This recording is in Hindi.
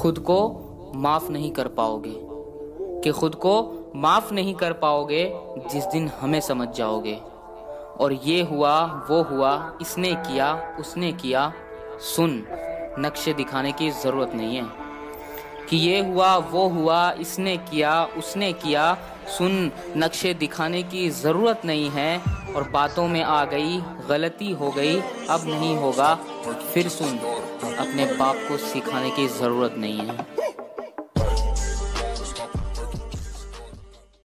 खुद को माफ़ नहीं कर पाओगे। कि खुद को माफ़ नहीं कर पाओगे, जिस दिन हमें समझ जाओगे। और ये हुआ, वो हुआ, इसने किया, उसने किया। सुन, नक्शे दिखाने की ज़रूरत नहीं है। कि ये हुआ, वो हुआ, इसने किया, उसने किया। सुन, नक्शे दिखाने की ज़रूरत नहीं है। और बातों में आ गई, गलती हो गई, अब नहीं होगा। फिर सुन। अपने बाप को सिखाने की ज़रूरत नहीं है।